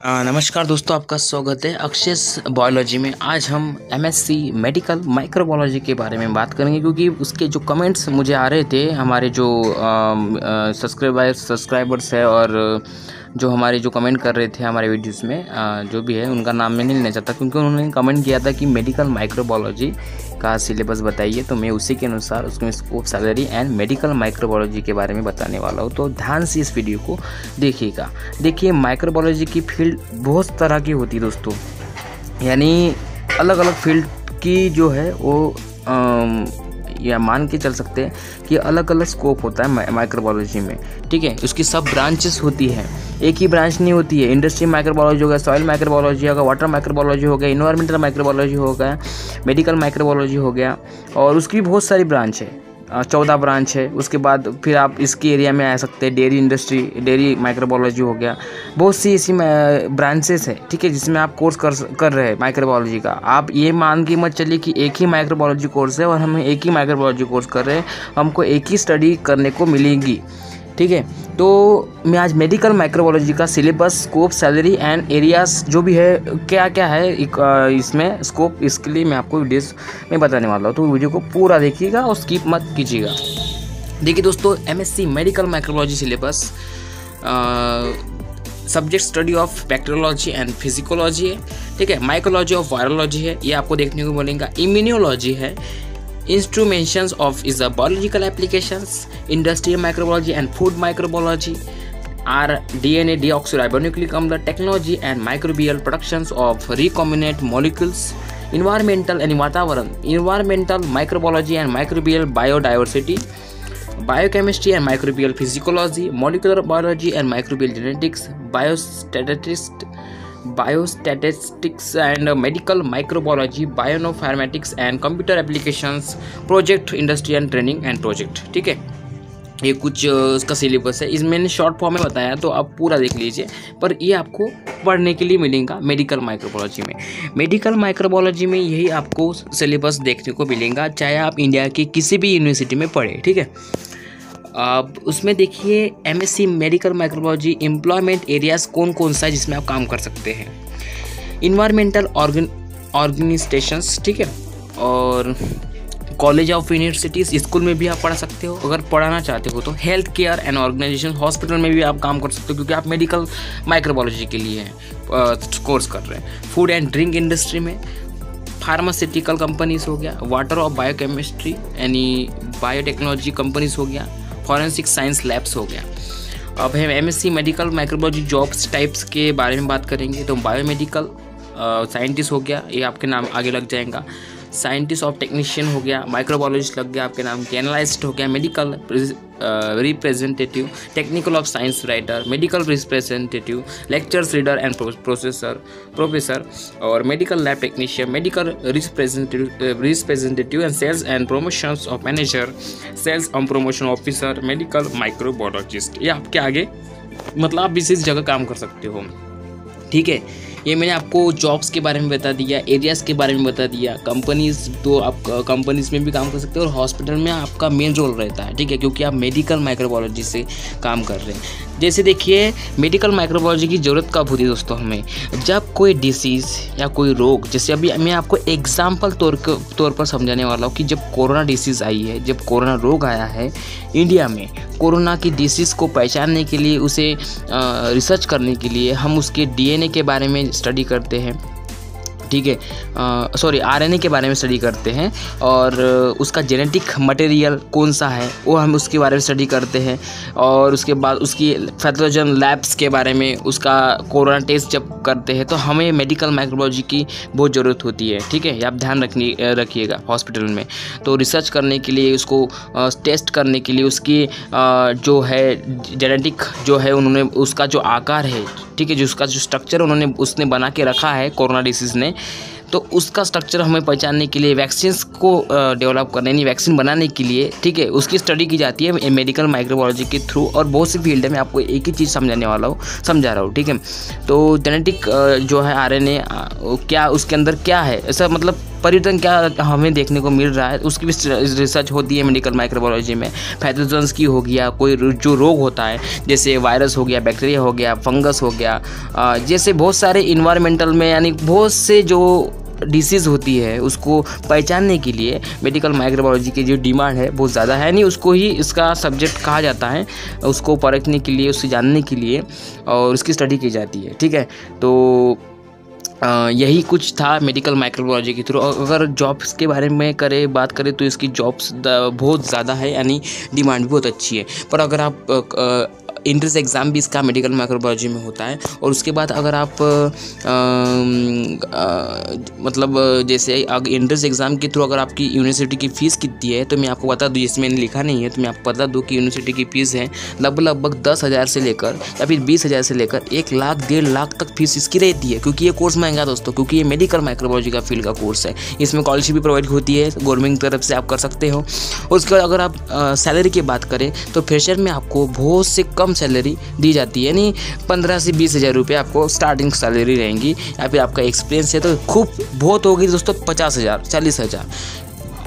नमस्कार दोस्तों, आपका स्वागत है अक्षय बायोलॉजी में। आज हम एमएससी मेडिकल माइक्रोबायोलॉजी के बारे में बात करेंगे, क्योंकि उसके जो कमेंट्स मुझे आ रहे थे, हमारे जो सब्सक्राइबर सब्सक्राइबर्स है और जो हमारे जो कमेंट कर रहे थे हमारे वीडियोस में अ, जो भी है उनका नाम मैं नहीं लेना चाहता क्योंकि उन्होंने कमेंट किया था कि मेडिकल माइक्रोबायोलॉजी का सिलेबस बताइए तो मैं उसी के अनुसार उसमें scope salary and medical microbiology के बारे में बताने वाला हूँ। तो ध्यान से इस वीडियो को देखिएगा। देखिए माइक्रोबायोलॉजी की फ़ील्ड बहुत तरह की होती है दोस्तों। यानी अलग अलग फ़ील्ड की जो है वो या मान के चल सकते हैं कि अलग अलग स्कोप होता है माइक्रोबायोलॉजी में। ठीक है? उसकी सब ब्रांचेस होती है। एक ही ब्रांच नहीं होती है। इंडस्ट्री माइक्रोबायोलॉजी होगा सॉइल माइक्रोबायोलॉजी होगा वाटर माइक्रोबायोलॉजी हो गया इन्वायरमेंटल माइक्रोबायोलॉजी हो गया मेडिकल माइक्रोबायोलॉजी हो गया, और उसकी बहुत सारी ब्रांच है। चौदह ब्रांच है। उसके बाद फिर आप इसके एरिया में आ सकते हैं। डेयरी इंडस्ट्री, डेयरी माइक्रोबायोलॉजी हो गया। बहुत सी ऐसी ब्रांचेस है, ठीक है, जिसमें आप कोर्स कर कर रहे हैं माइक्रोबायोलॉजी का। आप ये मान के मत चलिए कि एक ही माइक्रोबायोलॉजी कोर्स है और हम एक ही माइक्रोबायोलॉजी कोर्स कर रहे हैं। हमको एक ही स्टडी करने को मिलेगी। ठीक है? तो मैं आज मेडिकल माइक्रोबायोलॉजी का syllabus scope salary and areas जो भी है क्या क्या है इसमें स्कोप इसके लिए मैं आपको वीडियोस में बताने वाला हूँ। तो वीडियो को पूरा देखिएगा और स्किप मत कीजिएगा। देखिए दोस्तों MSc medical microbiology syllabus subject study of bacteriology and physiology है, ठीक है? माइकोलॉजी ऑफ़ वायरोलॉजी है, ये आपको देखने को मिलेगा। इम्यूनियोलॉजी है instrumentations of is the biological applications industrial microbiology and food microbiology are dna deoxyribonucleic amla technology and microbial productions of recombinant molecules environmental and वातावरण environmental microbiology and microbial biodiversity biochemistry and microbial physiology molecular biology and microbial genetics biostatistics biostatistics and medical microbiology, bioinformatics and computer applications, project industry and training and project ठीक है? ये कुछ उसका syllabus है। इसमें मैंने short form में बताया तो आप पूरा देख लीजिए। पर ये आपको पढ़ने के लिए मिलेगा मेडिकल माइक्रोबायोलॉजी में। मेडिकल माइक्रोबायोलॉजी में यही आपको सिलेबस देखने को मिलेगा, चाहे आप इंडिया की किसी भी यूनिवर्सिटी में पढ़े, ठीक है? उसमें देखिए MSc medical microbiology employment areas कौन कौन सा है जिसमें आप काम कर सकते हैं। इन्वायरमेंटल ऑर्गन ऑर्गेनाइजेशंस ठीक है? और कॉलेज ऑफ़ यूनिवर्सिटीज़ स्कूल में भी आप पढ़ा सकते हो। अगर पढ़ाना चाहते हो तो health care and organisation hospital में भी आप काम कर सकते हो क्योंकि आप मेडिकल माइक्रोबायोलॉजी के लिए कोर्स कर रहे हैं। फ़ूड एंड ड्रिंक इंडस्ट्री में फार्मास्यूटिकल कंपनीज़ हो गया वाटर और बायोकेमिस्ट्री यानी बायोटेक्नोलॉजी कंपनीज़ हो गया फॉरेंसिक साइंस लैब्स हो गया। अब हम MSc medical microbiology jobs types के बारे में बात करेंगे तो बायोमेडिकल साइंटिस्ट हो गया, ये आपके नाम आगे लग जाएगा। साइंटिस्ट ऑफ़ टेक्नीशियन हो गया माइक्रोबायोलॉजिस्ट लग गया, आपके नाम के एनालिस्ट हो गया medical representative technical of science writer medical representative lectures reader and processor professor और medical lab technician medical representative representative and sales and promotion of manager sales and promotion officer medical microbiologist ये आपके आगे मतलब आप इस जगह काम कर सकते हो। ठीक है? ये मैंने आपको जॉब्स के बारे में बता दिया एरियाज़ के बारे में बता दिया कंपनीज़ तो आप कंपनीज़ में भी काम कर सकते हो और हॉस्पिटल में आपका मेन रोल रहता है, ठीक है? क्योंकि आप मेडिकल माइक्रोबायोलॉजी से काम कर रहे हैं। जैसे देखिए मेडिकल माइक्रोबायोलॉजी की ज़रूरत कब होती है दोस्तों हमें? जब कोई डिसीज़ या कोई रोग, जैसे अभी मैं आपको एग्ज़ाम्पल तौर तौर पर समझाने वाला हूँ कि जब कोरोना डिसीज़ आई है, जब कोरोना रोग आया है इंडिया में कोरोना की डिसीज़ को पहचानने के लिए, उसे रिसर्च करने के लिए हम उसके डीएनए के बारे में स्टडी करते हैं। ठीक है? सॉरी आरएनए के बारे में स्टडी करते हैं और उसका जेनेटिक मटेरियल कौन सा है, वो हम उसके बारे में स्टडी करते हैं और उसके बाद उसकी पैथोजन लैब्स के बारे में उसका कोरोना टेस्ट जब करते हैं तो हमें मेडिकल माइक्रोलॉजी की बहुत ज़रूरत होती है, ठीक है? आप ध्यान रखनी, रखिएगा हॉस्पिटल में। तो रिसर्च करने के लिए, उसको टेस्ट करने के लिए उसकी जो है जेनेटिक जो है, उन्होंने उसका जो आकार है ठीक है जो उसका जो स्ट्रक्चर उन्होंने, उसने बना के रखा है कोरोना डिसीज़ ने। तो उसका स्ट्रक्चर हमें पहचानने के लिए वैक्सीन को डेवलप करने, यानी वैक्सीन बनाने के लिए, ठीक है, उसकी स्टडी की जाती है मेडिकल माइक्रोबायोलॉजी के थ्रू और बहुत सी फ़ील्ड में आपको एक ही चीज़ समझाने वाला हूँ, समझा रहा हूँ, ठीक है। तो जेनेटिक जो है आरएनए क्या, उसके अंदर क्या है, ऐसा मतलब परिवर्तन क्या हमें देखने को मिल रहा है, उसकी भी रिसर्च होती है मेडिकल माइक्रोबायोलॉजी में। पैथोजन्स की हो गया, कोई जो रोग होता है, जैसे वायरस हो गया बैक्टीरिया हो गया फंगस हो गया जैसे बहुत सारे इन्वायरमेंटल में, यानी बहुत से जो डिसीज़ होती है, उसको पहचानने के लिए मेडिकल माइक्रोबायोलॉजी की जो डिमांड है, बहुत ज़्यादा है। नहीं उसको ही इसका सब्जेक्ट कहा जाता है, उसको परखने के लिए, उससे जानने के लिए और उसकी स्टडी की जाती है, ठीक है? तो यही कुछ था मेडिकल माइक्रोबायोलॉजी के थ्रू अगर जॉब्स के बारे में करें, बात करें तो इसकी जॉब्स बहुत ज़्यादा है, यानी डिमांड भी बहुत अच्छी है। पर अगर आप इंट्रेंस एग्ज़ाम भी इसका मेडिकल माइक्रोबायोलॉजी में होता है। और उसके बाद अगर आप आ, आ, मतलब जैसे इंट्रेंस एग्ज़ाम के थ्रू अगर आपकी यूनिवर्सिटी की फ़ीस कितनी है तो मैं आपको बता दूँ जैसे मैंने लिखा नहीं है तो मैं आपको बता दूँ कि यूनिवर्सिटी की फ़ीस है लगभग लगभग दस हज़ार से लेकर या फिर बीस हज़ार से लेकर एक लाख डेढ़ लाख तक फ़ीस इसकी रहती है। क्योंकि ये कोर्स महँगा दोस्तों क्योंकि ये मेडिकल माइक्रोबायोलॉजी का फ़ील्ड का कोर्स है। इसमें कॉलेज भी प्रोवाइड होती है गवर्नमेंट की तरफ़ से आप कर सकते हो। उसके बाद अगर आप सैलरी की बात करें तो फ्रेशर में आपको बहुत से कम सैलरी दी जाती है। यानी पंद्रह से बीस हज़ार रुपये आपको स्टार्टिंग सैलरी रहेंगी। या फिर आपका एक्सपीरियंस है तो खूब बहुत होगी दोस्तों, पचास हज़ार, चालीस हज़ार।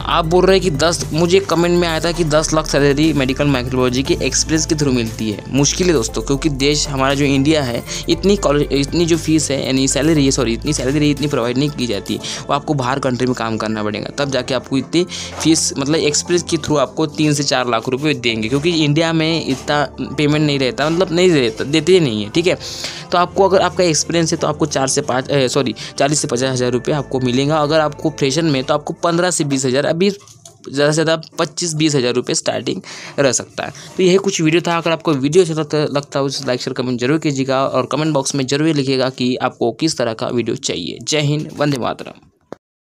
आप बोल रहे हैं कि दस, मुझे कमेंट में आया था कि दस लाख सैलरी मेडिकल माइक्रोलॉजी के एक्सप्रेस के थ्रू मिलती है। मुश्किल है दोस्तों, क्योंकि देश हमारा जो इंडिया है, इतनी कॉलेज इतनी जो फ़ीस है, यानी सैलरी है सॉरी इतनी सैलरी इतनी प्रोवाइड नहीं की जाती। वो आपको बाहर कंट्री में काम करना पड़ेगा। तब जाके आपको इतनी फ़ीस मतलब एक्सप्रेस के थ्रू आपको तीन से चार लाख रुपये देंगे, क्योंकि इंडिया में इतना पेमेंट नहीं रहता मतलब नहीं रहता, देते नहीं है, ठीक है? तो आपको अगर आपका एक्सपीरियंस है तो आपको चार से पाँच सॉरी चालीस से पचास हज़ार रुपये आपको मिलेगा। अगर आपको फ्रेशन में तो आपको पंद्रह से बीस हज़ार अभी ज़्यादा से ज़्यादा पच्चीस बीस हज़ार रुपये स्टार्टिंग रह सकता है। तो यही कुछ वीडियो था। अगर आपको वीडियो अच्छा लगता है, उसे लाइक शेयर कमेंट ज़रूर कीजिएगा और कमेंट बॉक्स में ज़रूर लिखिएगा कि आपको किस तरह का वीडियो चाहिए। जय हिंद, वंदे मातरम।